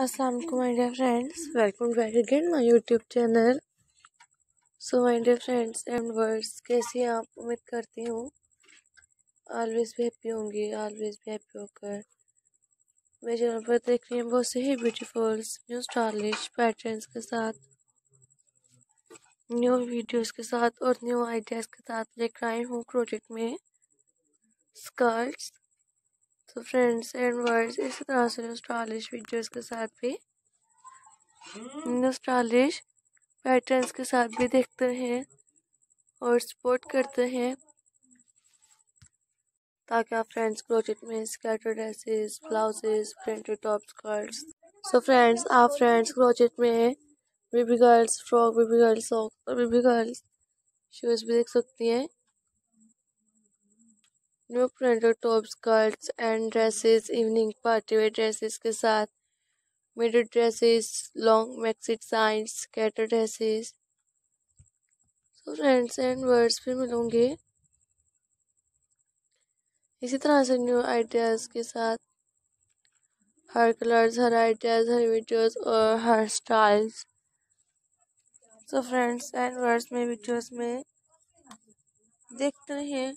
वालेकुम my dear friends welcome back again my YouTube channel so my dear friends and words कैसे आप? उम्मीद करती हूँ ऑलवेज भी हैप्पी होंगे ऑलवेज भी हैप्पी होकर। मेरे चैनल पर देख रही हैं, बहुत से ही ब्यूटीफुल्स न्यू स्टाइलिश पैटर्न्स के साथ न्यू वीडियोस के साथ और न्यू आइडियाज़ के साथ लेकर आई हूँ प्रोजेक्ट में। स्कर्ट्स तो फ्रेंड्स एंड वर्ड्स इसी तरह से स्टाइलिश वीडियोस के साथ भी स्टाइलिश पैटर्न्स के साथ भी देखते हैं और सपोर्ट करते हैं ताकि आप फ्रेंड्स प्रोजेक्ट में skater dresses blouses printed top skirts so friends आप फ्रेंड्स प्रोजेक्ट में baby girls frock baby girls socks और बेबी गर्ल्स शूज़ भी देख सकती हैं। New printed top skirts and dresses evening party wear dresses के साथ mid dresses long maxi designs skater dresses so friends and words फिर मिलूँगे। इसी तरह से न्यू आइडियाज़ के साथ, हर कलर्स हर आइडियाज़ हर वीडियोस और हर styles so friends and words में वीडियोस में देखते हैं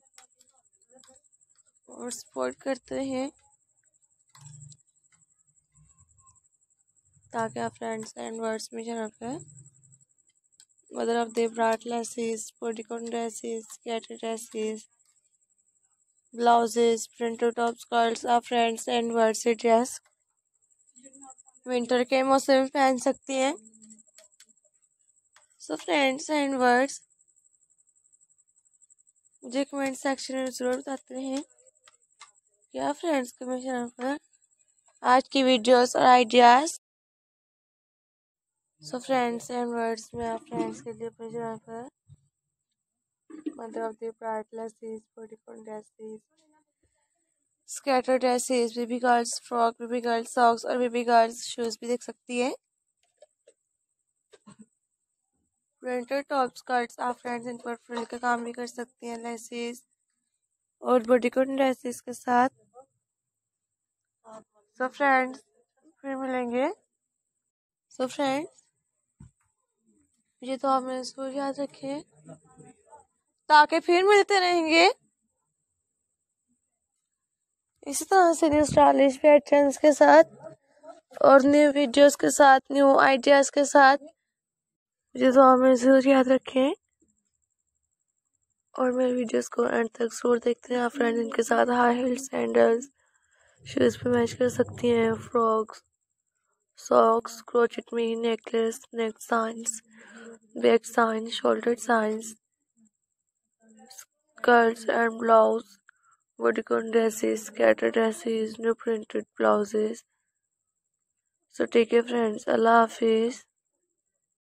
और सपोर्ट करते हैं। ताकि आप फ्रेंड्स एंड वर्ड्स में चैनल पे mother of the bride laces bodycon dresses dresses blouses printed top skirts आप फ्रेंड्स एंड वर्ड से ड्रेस विंटर के मौसम में पहन सकती हैं। सो फ्रेंड्स एंड वर्ड्स मुझे कमेंट सेक्शन में ज़रूर बताते हैं। क्या फ्रेंड्स के मेरे चैनल पर आज की वीडियोस और ideas so friends and words में आप फ्रेंड्स के लिए अपने चैनल पर mother of the bride dresses bodycon dresses skater dresses baby girls frock baby girls socks और बेबी गर्ल्स शूज़ भी देख सकती है. प्रिंटेड टॉप स्कर्ट्स आप फ्रेंड्स इन पर फ्रिल का काम भी कर सकती हैं लेसेस और बॉडीकॉन ड्रेसेस के साथ. सो फ्रेंड्स फिर मिलेंगे। सो फ्रेंड्स ये तो आप मेरे इसको याद रखें ताकि फिर मिलते रहेंगे। इसी तरह से न्यू स्टाइलिश पैटर्न्स के साथ और न्यू वीडियोस के साथ न्यू आइडियाज़ के साथ। ये तो आप मेरे ज़रूर याद रखें और मेरे वीडियोस को एंड तक ज़रूर देखते हैं आप फ्रेंड्स इनके साथ हाई हील सैंडल्स शूज़ पे मैच कर सकती हैं। फ्रॉक्स सॉक्स क्रोचेट में necklace neck designs back designs shoulder designs skirts and blouse bodycon dresses skater dresses new printed blouses so ठीक है फ्रेंड्स अल्लाह हाफिज़